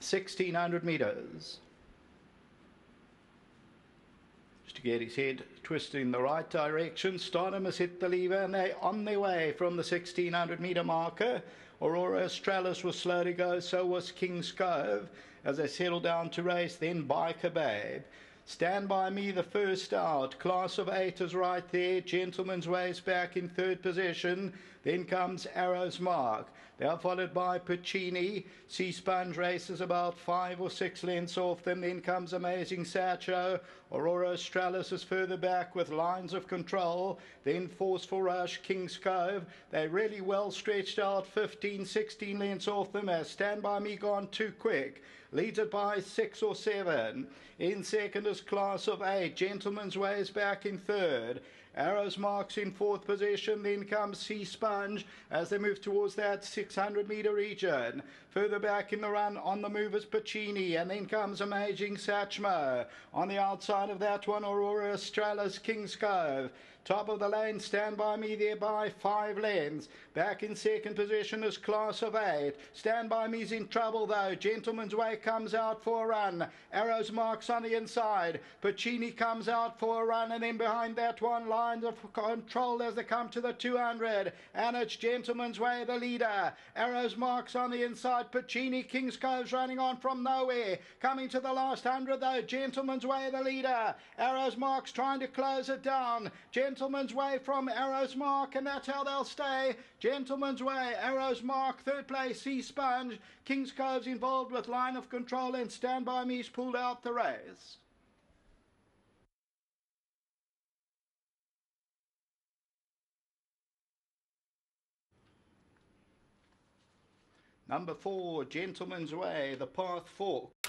1600 metres. Just to get his head twisted in the right direction. Stardom has hit the lever and they're on their way from the 1600 metre marker. Aurora Australis was slow to go, so was King's Cove as they settled down to race, then Biker Babe. Stand by me, the first out. Class of eight is right there. Gentleman's Race back in third position. Then comes Arrow's Mark. They are followed by Puccini. Sea Sponge races about five or six lengths off them. Then comes Amazing Satchmo. Aurora Australis is further back with lines of control. Then Forceful Rush, King's Cove. They're really well stretched out, 15, 16 lengths off them as Stand By Me gone too quick. Leads it by six or seven. In second is Class of Eight. Gentleman's Way is back in third. Arrows marks in fourth position. Then comes Sea Sponge as they move towards that 600 metre region. Further back in the run on the move is Puccini. And then comes Amazing Satchmo. On the outside of that one, Aurora Australis King's Cove. Top of the lane, stand by me there by five lengths. Back in second position is Class of Eight. Stand by me's in trouble though. Gentleman's Way comes out for a run. Arrows marks on the inside. Puccini comes out for a run and then behind that one lines of control as they come to the 200. And it's Gentleman's Way the leader. Arrows marks on the inside. Puccini King's Cove's running on from nowhere. Coming to the last hundred though. Gentleman's Way the leader. Arrows marks trying to close it down. Gentleman's Way from Arrows Mark, and that's how they'll stay. Gentleman's Way, Arrows Mark, third place, Sea Sponge. King's Cove's involved with line of control, and Stand By Me's pulled out the race. Number four, Gentleman's Way, the path fork.